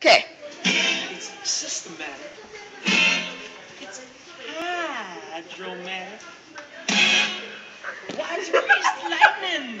Okay. It's systematic. It's hydromatic. Why is it lightning?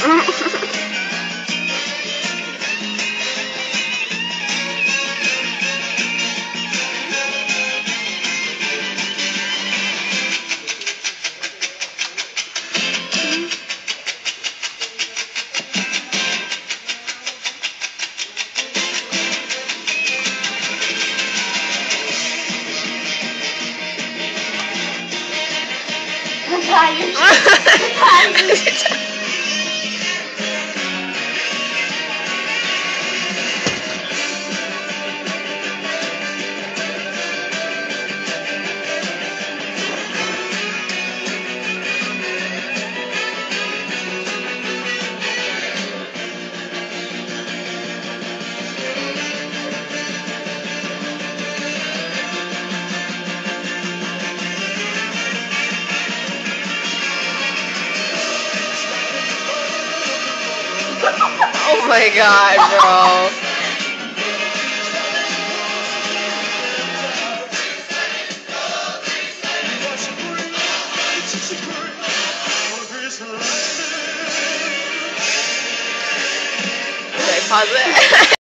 I'm tired. my god, bro. pause it.